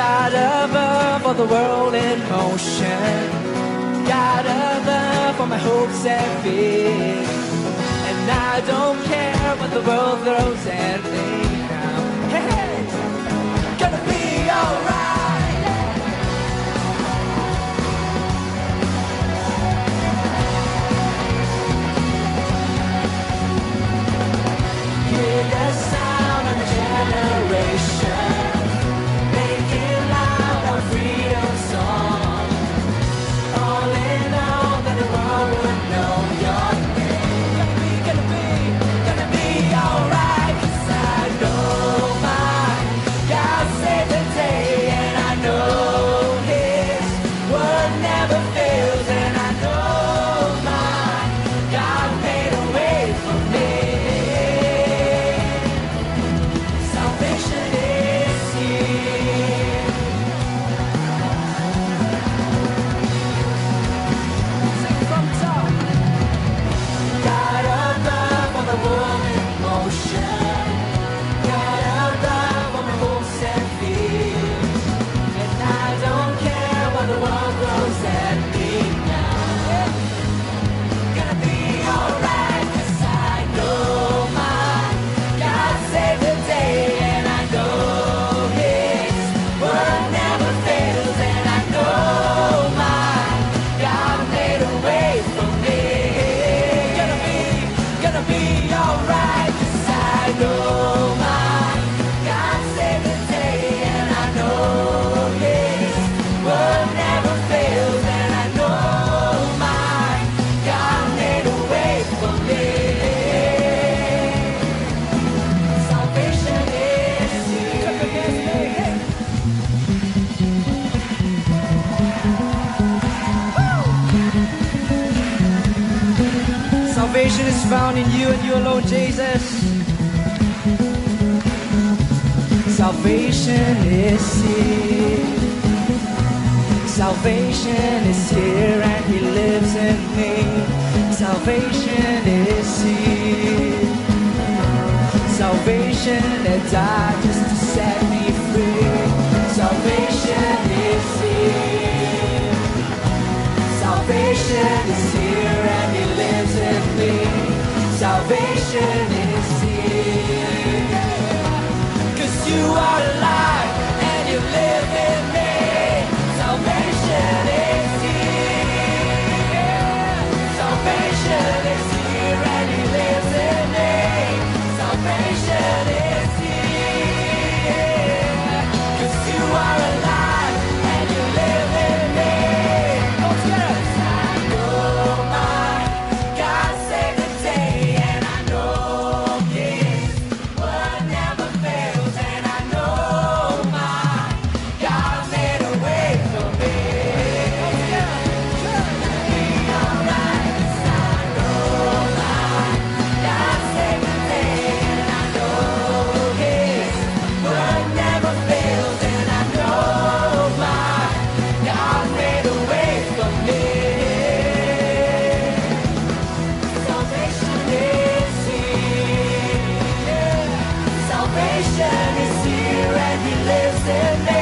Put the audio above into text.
God above, all the world in motion. God above, all my hopes and fears. And I don't care what the world throws at me. is found in you and you alone, Jesus. Salvation is here. Salvation is here and He lives in me. Salvation is here. Salvation that died. salvation is here. Cause you are salvation is here and he lives in me.